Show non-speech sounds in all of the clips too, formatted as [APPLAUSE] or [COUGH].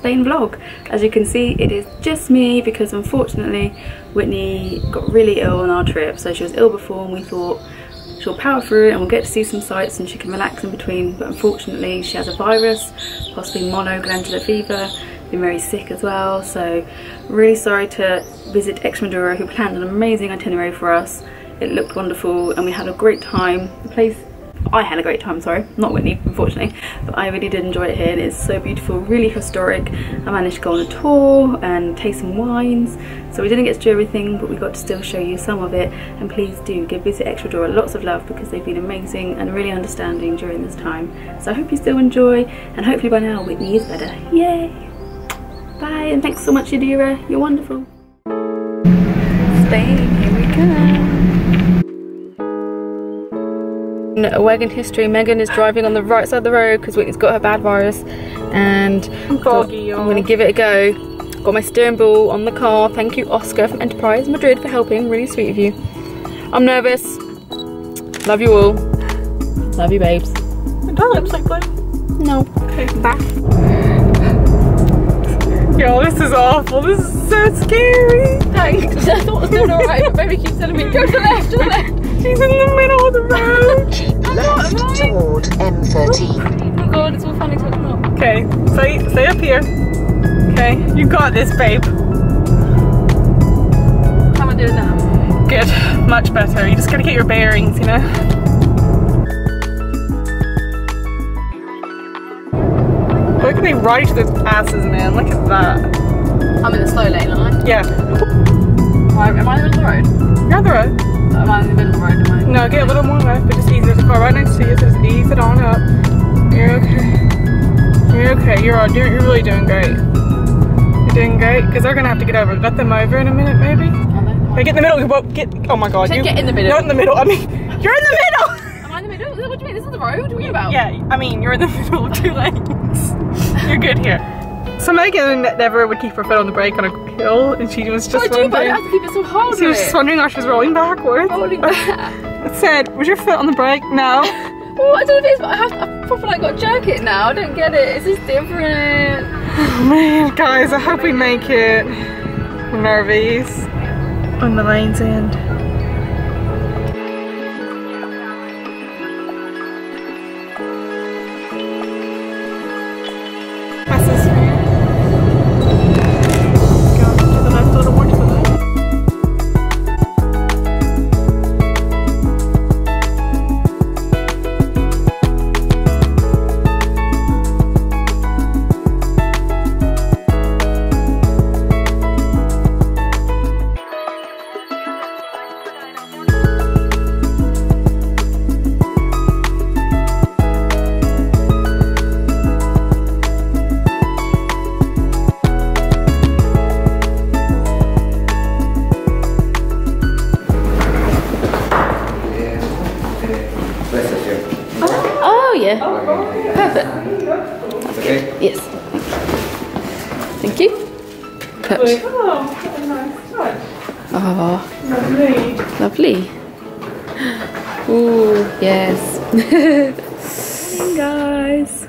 Spain vlog. As you can see it is just me because unfortunately Whitney got really ill on our trip so she was ill before and we thought she'll power through it and we'll get to see some sights and she can relax in between but unfortunately she has a virus, possibly monoglandular fever, been very sick as well so really sorry to visit Extremadura who planned an amazing itinerary for us. It looked wonderful and we had a great time. The place I had a great time, sorry, not Whitney, unfortunately, but I really did enjoy it here. And It is so beautiful, really historic. I managed to go on a tour and taste some wines. So we didn't get to do everything, but we got to still show you some of it. And please do give Visit Extremadura lots of love because they've been amazing and really understanding during this time. So I hope you still enjoy, and hopefully by now Whitney is better. Yay! Bye, and thanks so much, Yadira. You're wonderful. Spain, here we go. Wagon history. Megan is driving on the right side of the road because Whitney's got her bad virus, and Foggy, I'm gonna give it a go. Got my steering ball on the car. Thank you, Oscar from Enterprise Madrid, for helping. Really sweet of you. I'm nervous. Love you all. Love you, babes. Do I lipstick play? No. Okay, back. Yo, this is awful. This is so scary. Thanks. [LAUGHS] I thought I was doing alright, but baby keeps telling me go to the left, to the left. She's in the middle of the road. [LAUGHS] Keep left toward M13. Oh god, it's all funny up. Okay, stay, stay up here. Okay, you got this, babe. How am I doing now? Good, much better. You just gotta get your bearings, you know? Look at me right to the asses, man. Look at that. I'm in the slow lane, aren't Yeah, I? Am I in the middle of the road? you're on the road. Am I in the middle of the road? Am I? No, get a little more left, but just ease. You're doing great. You're doing great, because they're gonna have to get over. Let them over in a minute, maybe. Okay, get in the middle. You won't get. Oh my god. You get in the middle. Not in the middle. I mean, [LAUGHS] you're in the middle. Am I in the middle? What do you mean? This is the road? What are you about? yeah, I mean, you're in the [LAUGHS] middle of two lanes. you're good here. So Megan never would keep her foot on the brake on a hill, and she was just What do you do? But I wondering. have to keep it so hard. She was just wondering why she was rolling backwards. Rolling back. [LAUGHS] It said, was your foot on the brake? No. Well, I don't know if it is, but I have to, I've probably like got to jerk it now. I don't get it. It's just different. Oh man, guys, I hope we make it. I'm nervous. On the lane's end. Perfect. Okay. Yes. Thank you. Perfect. Oh, Oh, lovely. lovely. Ooh, yes. hey guys.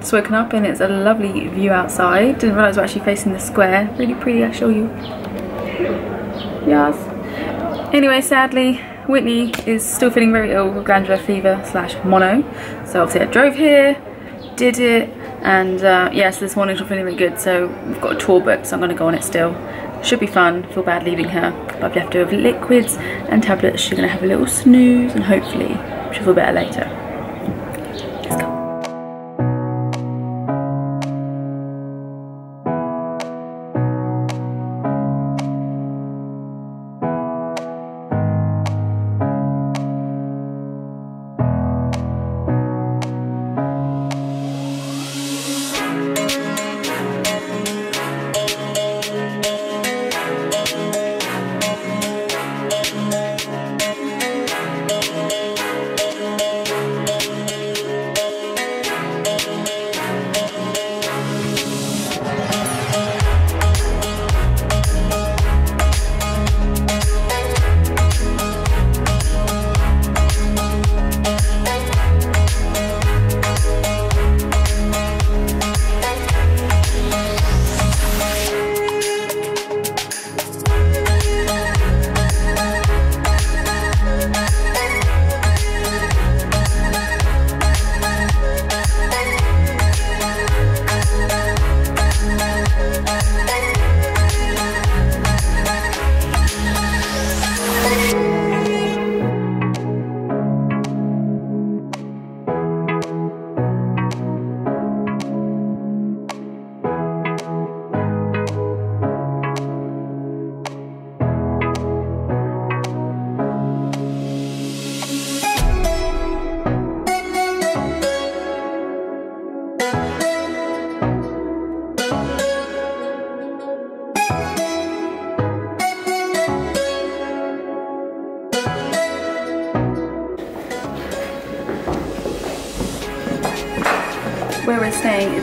Just woken up and it's a lovely view outside. Didn't realise we're actually facing the square. Really pretty, I'll show you. Yes. Anyway, sadly, Whitney is still feeling very ill with glandular fever slash mono. So obviously I drove here, did it, and uh, yes, this morning she's feeling really good. So we've got a tour booked, so I'm going to go on it still. Should be fun. Feel bad leaving her, but I've left her with liquids and tablets. She's going to have a little snooze, and hopefully she'll feel better later.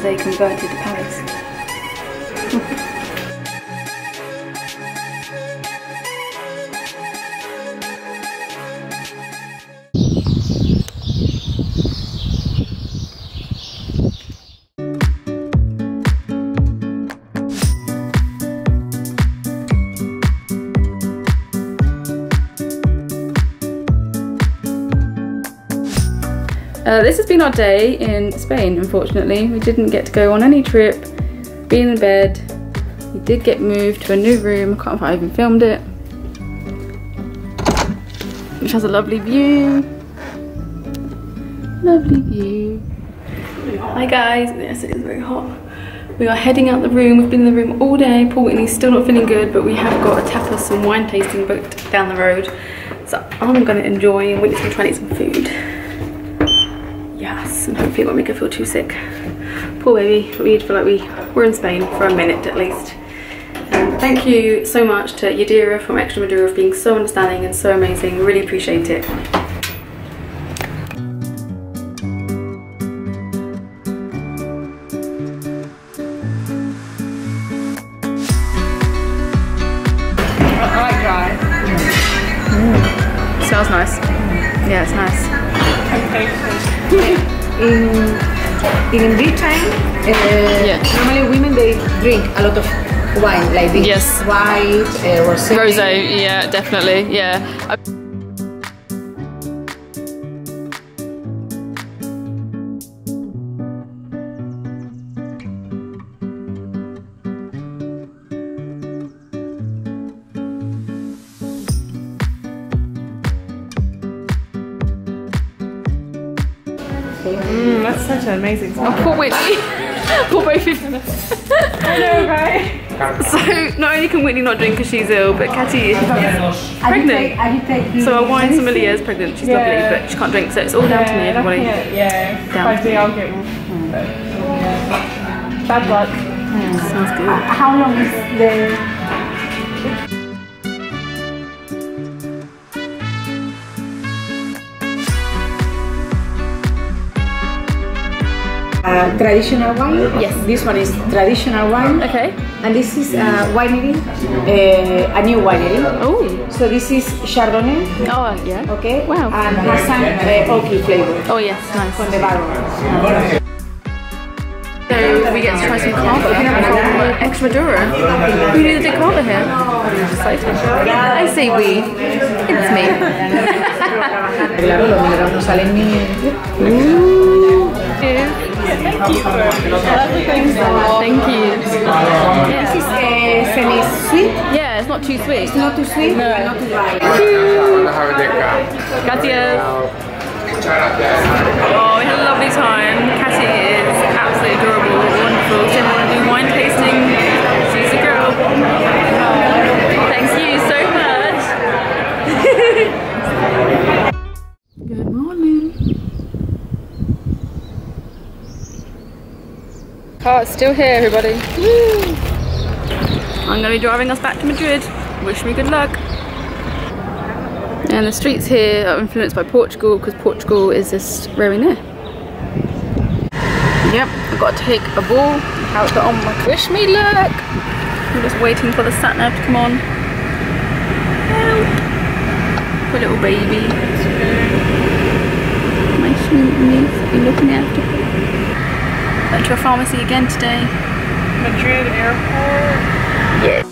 A converted palace. Uh, this has been our day in Spain, unfortunately. We didn't get to go on any trip, be in bed. We did get moved to a new room. I can't if I even filmed it. Which has a lovely view. Lovely view. Hi guys, yes it is very hot. We are heading out the room. We've been in the room all day. Paul Whitney's still not feeling good, but we have got a tapas and wine tasting booked down the road. So I'm gonna enjoy and Whitney's gonna try and eat some food. Yes, and hopefully it won't make her feel too sick. Poor baby, we feel like we were in Spain for a minute at least. Um, thank you so much to Yadira from Extra Extremadura for being so understanding and so amazing. Really appreciate it. Like. Smells nice. Yeah, it's nice. In in daytime, uh, Yeah. normally women they drink a lot of wine like this. Yes. White, uh, rosé. Rosé, yeah, definitely, yeah. Mm, that's such an amazing song. Poor Whitney. [LAUGHS] Poor both of them. I know, right? So not only can Whitney not drink because she's ill, but Catty is pregnant. Agitate So our wine sommelier is pregnant. She's Yeah. lovely, but she can't drink. So it's all down to me, everybody. Yeah, yeah. Down. Hopefully I'll get one. But. Bad luck. Sounds good. How long is the Uh, traditional wine. Yes. This one is traditional wine, Okay. and this is uh, winery, uh, a new winery. Oh. So this is Chardonnay, Oh yeah. okay? Wow. And has some uh, oaky flavor Oh yes, nice. from the barrel. So we get to try some cava from Extremadura. Who knew they did cava here? I'm excited. I say we. It's me. [LAUGHS] Claro, los negros no salen ni. Thank you. This is uh, semi-sweet, Yeah, it's not too sweet. It's not too sweet, but not too dry. Gracias. Oh, we had a lovely time. Still here, everybody. Woo. I'm going to be driving us back to Madrid. Wish me good luck. And the streets here are influenced by Portugal because Portugal is just very near. Yep, I've got to take a ball. out got on oh my wish me luck. I'm just waiting for the sat nav to come on. Help. Poor little baby. My sweet niece, be looking after. Went to a pharmacy again today. Madrid Airport. Yes.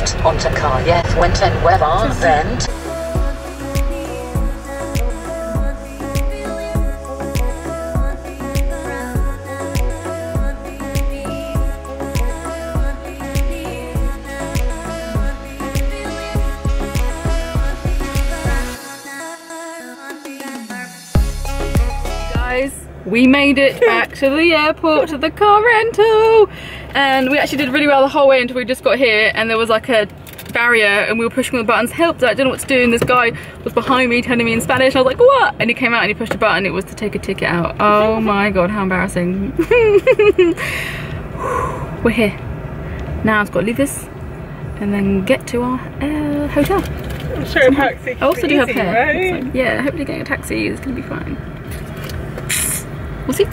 Left onto Calle Fuentenueva, then Guys, we made it back to the airport to the car rental and we actually did really well the whole way until we just got here and there was like a barrier and we were pushing all the buttons. Help I didn't know what to do. And this guy was behind me telling me in Spanish. I was like what? And he came out and he pushed a button. It was to take a ticket out. Oh [LAUGHS] my god how embarrassing. [LAUGHS] We're here. Now I've got to leave this and then get to our uh, hotel. I'm sure a taxi I also do have easy, hair Right? So, yeah hopefully getting a taxi is gonna be fine. We'll see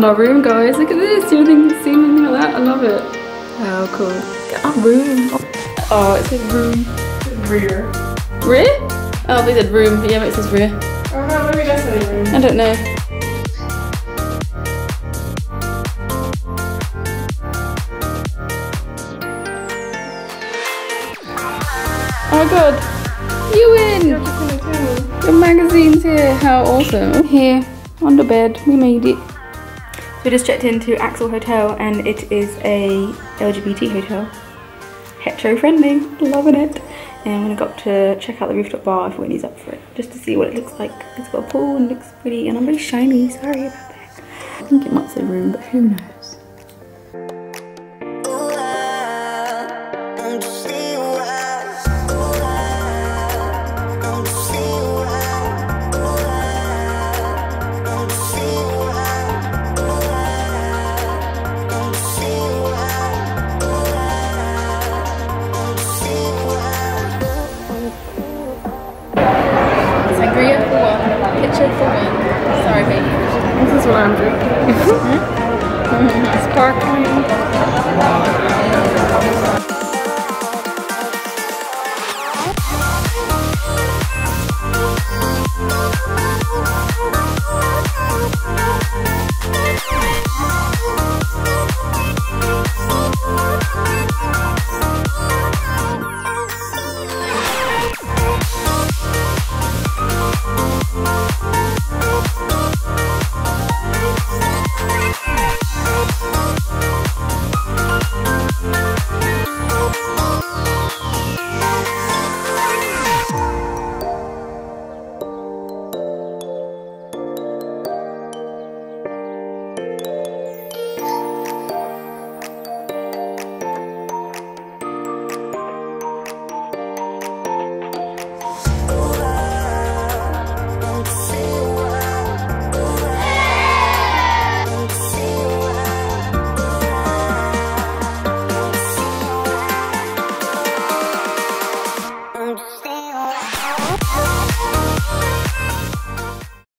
Found our room, guys. Look at this. You haven't seen anything like that? I love it. Oh, cool. Get our room. Oh, it says room. Rear. Rear? Oh, they said room. Yeah, but it says rear. Oh no, maybe that's a room. I don't know. Oh my god. You win! Your magazine's here. How awesome. Here, on the bed. We made it. We just checked into Axel Hotel and it is a LGBT hotel. Hetero friendly. Loving it. And I'm gonna go up to check out the rooftop bar if Whitney's up for it. Just to see what it looks like. It's got a pool and looks pretty and I'm really shiny. Sorry about that. I think it might say room, but who knows?